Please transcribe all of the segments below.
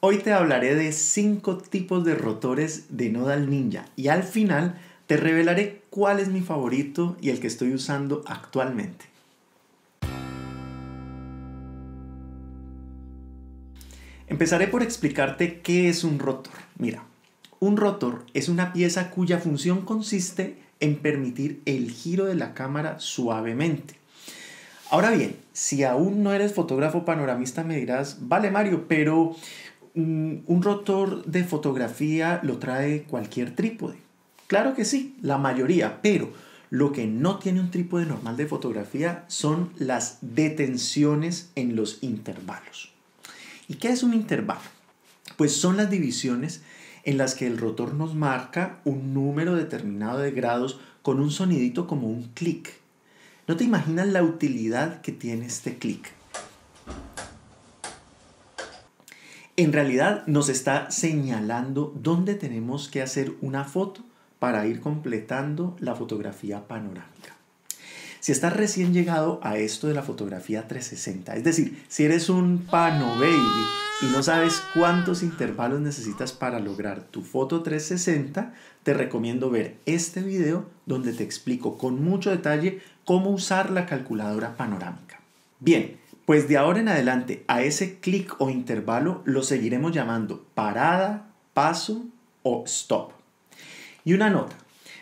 Hoy te hablaré de 5 tipos de rotores de Nodal Ninja y al final te revelaré cuál es mi favorito y el que estoy usando actualmente. Empezaré por explicarte qué es un rotor. Mira, un rotor es una pieza cuya función consiste en permitir el giro de la cámara suavemente. Ahora bien, si aún no eres fotógrafo panoramista me dirás, vale Mario, pero un rotor de fotografía lo trae cualquier trípode. Claro que sí, la mayoría, pero lo que no tiene un trípode normal de fotografía son las detenciones en los intervalos. ¿Y qué es un intervalo? Pues son las divisiones en las que el rotor nos marca un número determinado de grados con un sonidito como un clic. No te imaginas la utilidad que tiene este clic. En realidad nos está señalando dónde tenemos que hacer una foto para ir completando la fotografía panorámica. Si estás recién llegado a esto de la fotografía 360, es decir, si eres un pano baby y no sabes cuántos intervalos necesitas para lograr tu foto 360, te recomiendo ver este video donde te explico con mucho detalle cómo usar la calculadora panorámica. Bien, pues de ahora en adelante a ese clic o intervalo lo seguiremos llamando parada, paso o stop. Y una nota,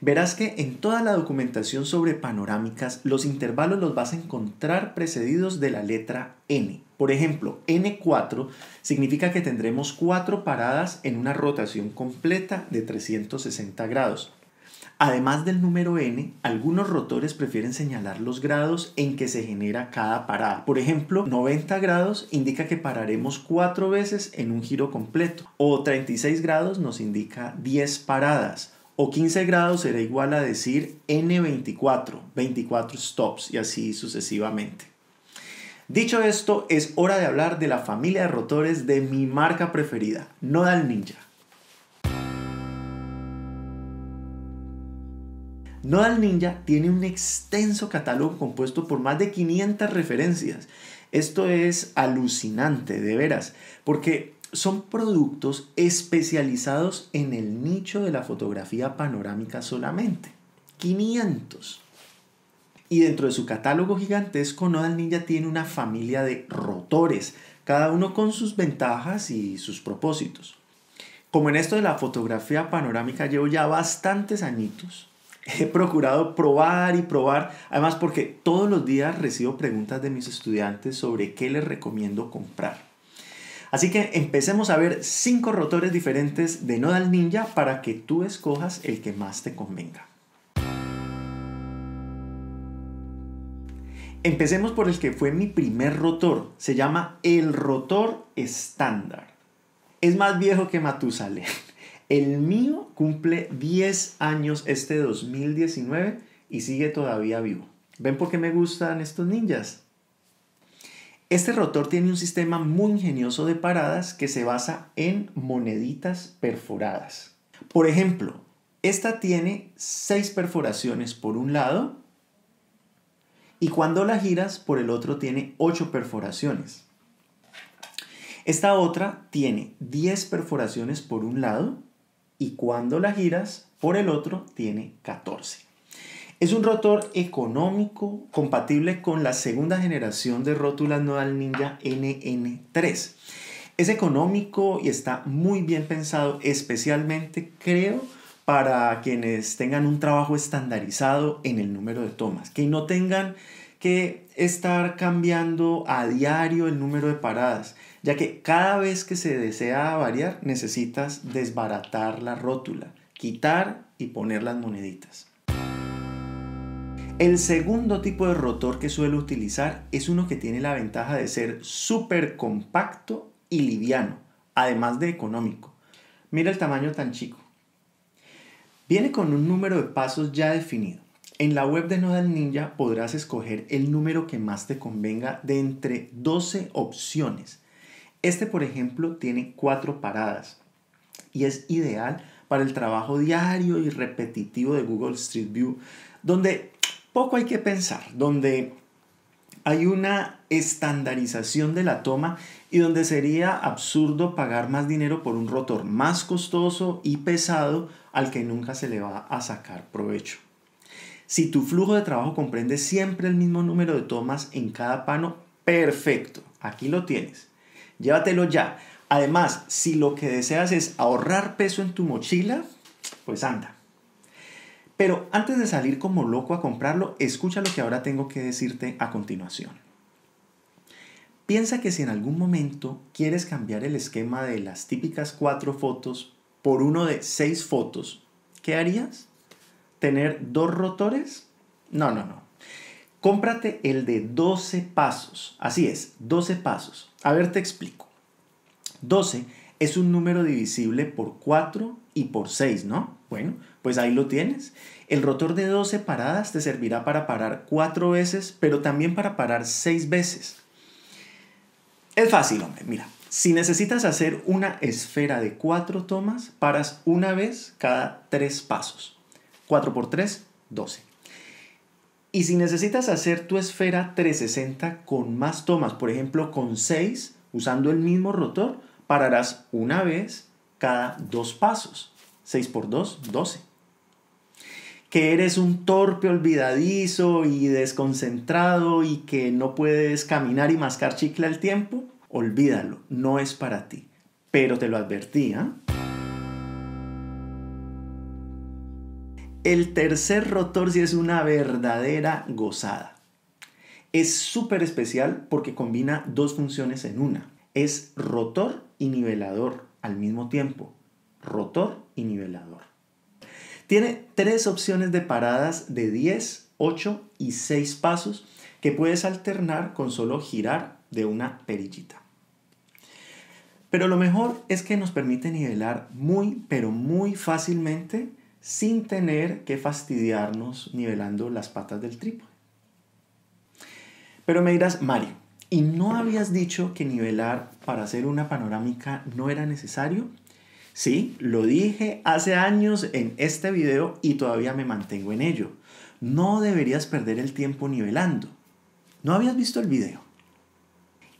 verás que en toda la documentación sobre panorámicas los intervalos los vas a encontrar precedidos de la letra N. Por ejemplo, N4 significa que tendremos cuatro paradas en una rotación completa de 360 grados. Además del número n, algunos rotores prefieren señalar los grados en que se genera cada parada. Por ejemplo, 90 grados indica que pararemos 4 veces en un giro completo, o 36 grados nos indica 10 paradas, o 15 grados será igual a decir N24, 24 stops y así sucesivamente. Dicho esto, es hora de hablar de la familia de rotores de mi marca preferida, Nodal Ninja. Nodal Ninja tiene un extenso catálogo compuesto por más de 500 referencias. Esto es alucinante, de veras, porque son productos especializados en el nicho de la fotografía panorámica solamente. 500. Y dentro de su catálogo gigantesco, Nodal Ninja tiene una familia de rotores, cada uno con sus ventajas y sus propósitos. Como en esto de la fotografía panorámica llevo ya bastantes añitos, he procurado probar y probar, además porque todos los días recibo preguntas de mis estudiantes sobre qué les recomiendo comprar. Así que empecemos a ver cinco rotores diferentes de Nodal Ninja para que tú escojas el que más te convenga. Empecemos por el que fue mi primer rotor. Se llama el rotor estándar. Es más viejo que Matusalén. El mío cumple 10 años este 2019 y sigue todavía vivo. ¿Ven por qué me gustan estos ninjas? Este rotor tiene un sistema muy ingenioso de paradas que se basa en moneditas perforadas. Por ejemplo, esta tiene 6 perforaciones por un lado y cuando la giras por el otro tiene 8 perforaciones. Esta otra tiene 10 perforaciones por un lado y cuando la giras por el otro tiene 14. Es un rotor económico compatible con la segunda generación de rótulas Nodal Ninja NN3. Es económico y está muy bien pensado, especialmente creo para quienes tengan un trabajo estandarizado en el número de tomas, que no tengan que estar cambiando a diario el número de paradas, ya que cada vez que se desea variar necesitas desbaratar la rótula, quitar y poner las moneditas. El segundo tipo de rotor que suelo utilizar es uno que tiene la ventaja de ser súper compacto y liviano, además de económico. Mira el tamaño tan chico. Viene con un número de pasos ya definido. En la web de Nodal Ninja podrás escoger el número que más te convenga de entre 12 opciones. Este, por ejemplo, tiene cuatro paradas y es ideal para el trabajo diario y repetitivo de Google Street View, donde poco hay que pensar, donde hay una estandarización de la toma y donde sería absurdo pagar más dinero por un rotor más costoso y pesado al que nunca se le va a sacar provecho. Si tu flujo de trabajo comprende siempre el mismo número de tomas en cada pano, perfecto, aquí lo tienes. Llévatelo ya. Además, si lo que deseas es ahorrar peso en tu mochila, pues anda. Pero antes de salir como loco a comprarlo, escucha lo que ahora tengo que decirte a continuación. Piensa que si en algún momento quieres cambiar el esquema de las típicas cuatro fotos por uno de seis fotos, ¿qué harías? ¿Tener dos rotores? No, no, no. Cómprate el de 12 pasos. Así es, 12 pasos. A ver, te explico. 12 es un número divisible por 4 y por 6, ¿no? Bueno, pues ahí lo tienes. El rotor de 12 paradas te servirá para parar 4 veces, pero también para parar 6 veces. Es fácil, hombre. Mira, si necesitas hacer una esfera de 4 tomas, paras una vez cada 3 pasos. 4 por 3, 12. Y si necesitas hacer tu esfera 360 con más tomas, por ejemplo con 6, usando el mismo rotor, pararás una vez cada dos pasos. 6 por 2, 12. Que eres un torpe olvidadizo y desconcentrado y que no puedes caminar y mascar chicle al tiempo, olvídalo, no es para ti. Pero te lo advertí, ¿eh? El tercer rotor sí es una verdadera gozada. Es súper especial porque combina dos funciones en una. Es rotor y nivelador al mismo tiempo. Rotor y nivelador. Tiene tres opciones de paradas de 10, 8 y 6 pasos que puedes alternar con solo girar de una perillita. Pero lo mejor es que nos permite nivelar muy, pero muy fácilmente sin tener que fastidiarnos nivelando las patas del trípode. Pero me dirás, Mario, ¿y no habías dicho que nivelar para hacer una panorámica no era necesario? Sí, lo dije hace años en este video y todavía me mantengo en ello. No deberías perder el tiempo nivelando. ¿No habías visto el video?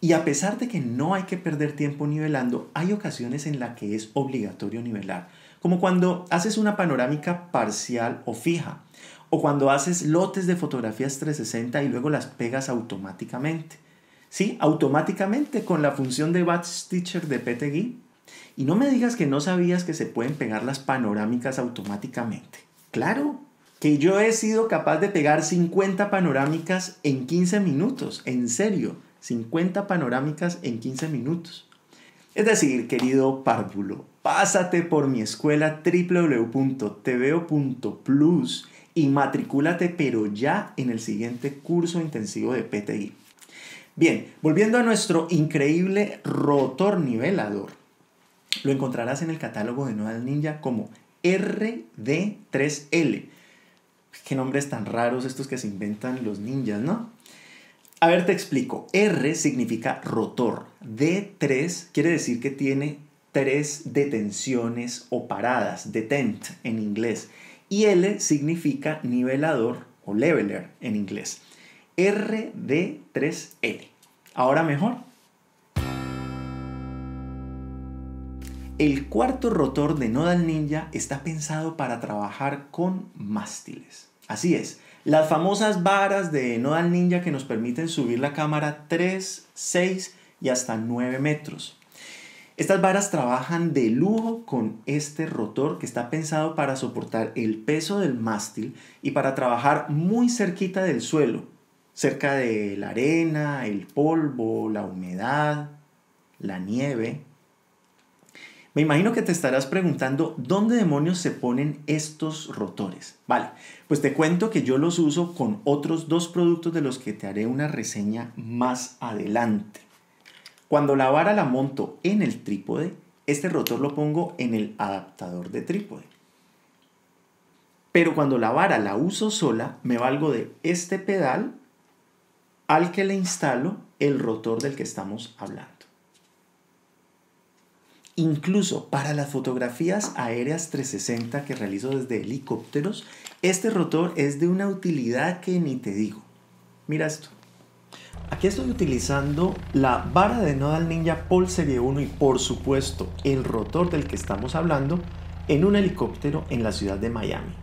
Y a pesar de que no hay que perder tiempo nivelando, hay ocasiones en las que es obligatorio nivelar como cuando haces una panorámica parcial o fija, o cuando haces lotes de fotografías 360 y luego las pegas automáticamente. Sí, automáticamente con la función de Batch Stitcher de PTGui. Y no me digas que no sabías que se pueden pegar las panorámicas automáticamente. Claro, que yo he sido capaz de pegar 50 panorámicas en 15 minutos. En serio, 50 panorámicas en 15 minutos. Es decir, querido párvulo, pásate por mi escuela www.tveo.plus y matricúlate pero ya en el siguiente curso intensivo de PTI. Bien, volviendo a nuestro increíble rotor nivelador, lo encontrarás en el catálogo de Nodal Ninja como RD3L. Qué nombres tan raros estos que se inventan los ninjas, ¿no? A ver, te explico. R significa rotor. D3 quiere decir que tiene tres detenciones o paradas, detent en inglés. Y L significa nivelador o leveler en inglés. RD3L. Ahora mejor. El cuarto rotor de Nodal Ninja está pensado para trabajar con mástiles. Así es, las famosas varas de Nodal Ninja que nos permiten subir la cámara 3, 6 y hasta 9 metros. Estas varas trabajan de lujo con este rotor que está pensado para soportar el peso del mástil y para trabajar muy cerquita del suelo, cerca de la arena, el polvo, la humedad, la nieve. Me imagino que te estarás preguntando dónde demonios se ponen estos rotores. Vale, pues te cuento que yo los uso con otros dos productos de los que te haré una reseña más adelante. Cuando la vara la monto en el trípode, este rotor lo pongo en el adaptador de trípode. Pero cuando la vara la uso sola, me valgo de este pedal al que le instalo el rotor del que estamos hablando. Incluso para las fotografías aéreas 360 que realizo desde helicópteros, este rotor es de una utilidad que ni te digo. Mira esto. Aquí estoy utilizando la vara de Nodal Ninja Pol Serie 1 y por supuesto el rotor del que estamos hablando en un helicóptero en la ciudad de Miami.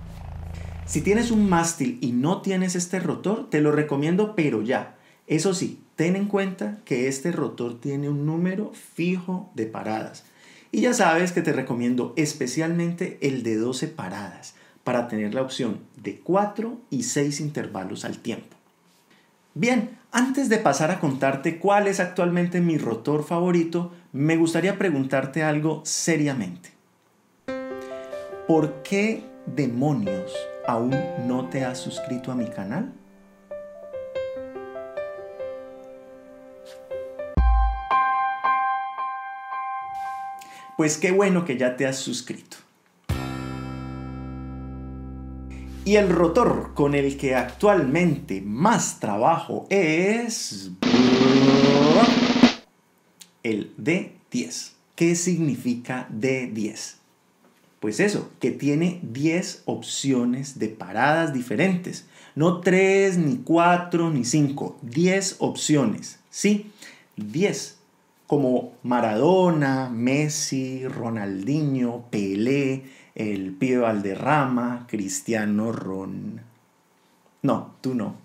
Si tienes un mástil y no tienes este rotor, te lo recomiendo pero ya. Eso sí, ten en cuenta que este rotor tiene un número fijo de paradas. Y ya sabes que te recomiendo especialmente el de 12 paradas para tener la opción de 4 y 6 intervalos al tiempo. Bien, antes de pasar a contarte cuál es actualmente mi rotor favorito, me gustaría preguntarte algo seriamente. ¿Por qué demonios aún no te has suscrito a mi canal? Pues qué bueno que ya te has suscrito. Y el rotor con el que actualmente más trabajo es el D10. ¿Qué significa D10? Pues eso, que tiene 10 opciones de paradas diferentes. No 3, ni 4, ni 5. 10 opciones. Sí, 10. Como Maradona, Messi, Ronaldinho, Pelé, el pibe Valderrama, Cristiano Ron. No, tú no.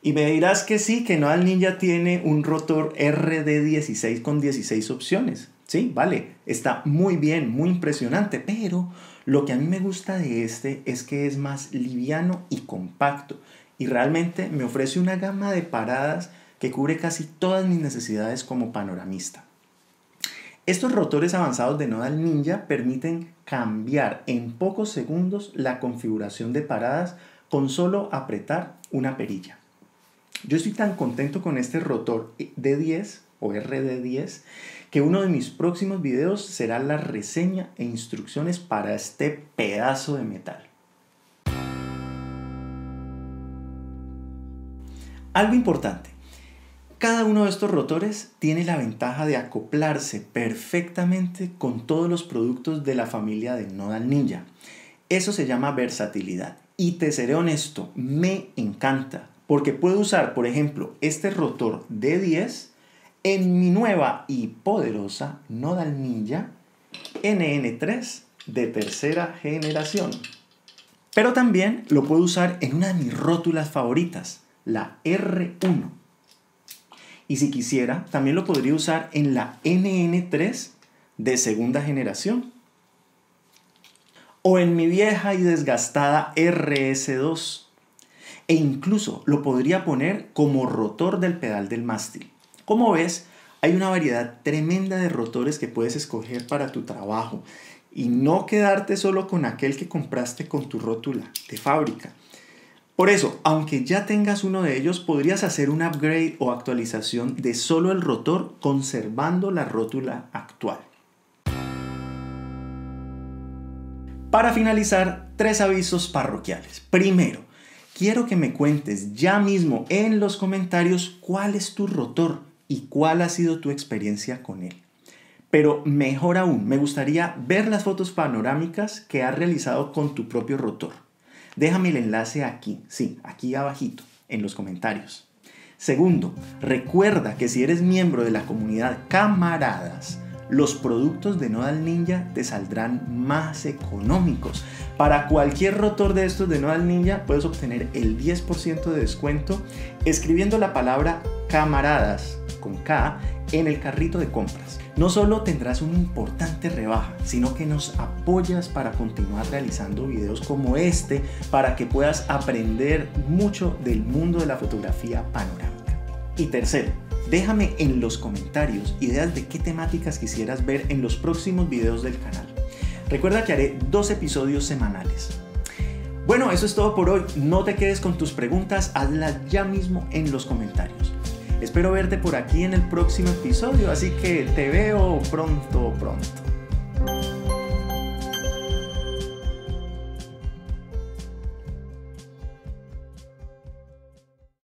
Y me dirás que sí, que no al Ninja tiene un rotor RD16 con 16 opciones. Sí, vale, está muy bien, muy impresionante, pero lo que a mí me gusta de este es que es más liviano y compacto y realmente me ofrece una gama de paradas que cubre casi todas mis necesidades como panoramista. Estos rotores avanzados de Nodal Ninja permiten cambiar en pocos segundos la configuración de paradas con solo apretar una perilla. Yo estoy tan contento con este rotor D10 o RD10 que uno de mis próximos videos será la reseña e instrucciones para este pedazo de metal. Algo importante, cada uno de estos rotores tiene la ventaja de acoplarse perfectamente con todos los productos de la familia de Nodal Ninja. Eso se llama versatilidad. Y te seré honesto, me encanta, porque puedo usar, por ejemplo, este rotor D10 en mi nueva y poderosa Nodal Ninja NN3 de tercera generación. Pero también lo puedo usar en una de mis rótulas favoritas, la R1 y si quisiera, también lo podría usar en la NN3 de segunda generación. O en mi vieja y desgastada RS2. E incluso lo podría poner como rotor del pedal del mástil. Como ves, hay una variedad tremenda de rotores que puedes escoger para tu trabajo y no quedarte solo con aquel que compraste con tu rótula de fábrica. Por eso, aunque ya tengas uno de ellos, podrías hacer un upgrade o actualización de solo el rotor conservando la rótula actual. Para finalizar, tres avisos parroquiales. Primero, quiero que me cuentes ya mismo en los comentarios cuál es tu rotor y cuál ha sido tu experiencia con él. Pero mejor aún, me gustaría ver las fotos panorámicas que has realizado con tu propio rotor. Déjame el enlace aquí, sí, aquí abajito, en los comentarios. Segundo, recuerda que si eres miembro de la comunidad Camaradas, los productos de Nodal Ninja te saldrán más económicos. Para cualquier rotor de estos de Nodal Ninja puedes obtener el 10% de descuento escribiendo la palabra camaradas con K en el carrito de compras. No solo tendrás una importante rebaja, sino que nos apoyas para continuar realizando videos como este para que puedas aprender mucho del mundo de la fotografía panorámica. Y tercero, déjame en los comentarios ideas de qué temáticas quisieras ver en los próximos videos del canal. Recuerda que haré dos episodios semanales. Bueno, eso es todo por hoy. No te quedes con tus preguntas, hazlas ya mismo en los comentarios. Espero verte por aquí en el próximo episodio, así que te veo pronto, pronto.